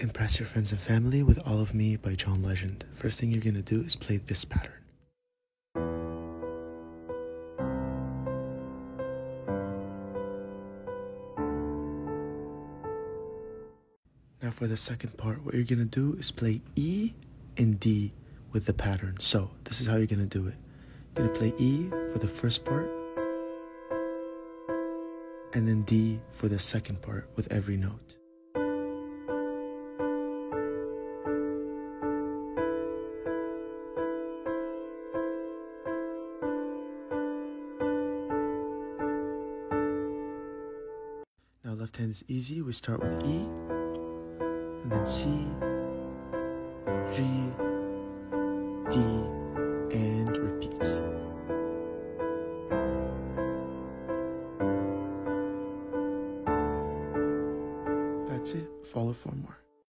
Impress your friends and family with All of Me by John Legend. First thing you're gonna do is play this pattern. Now for the second part, what you're gonna do is play E and D with the pattern. So this is how you're gonna do it. You're gonna play E for the first part, and then D for the second part with every note. Now left hand is easy. We start with E, and then C, G, D, and repeat. That's it. Follow for more.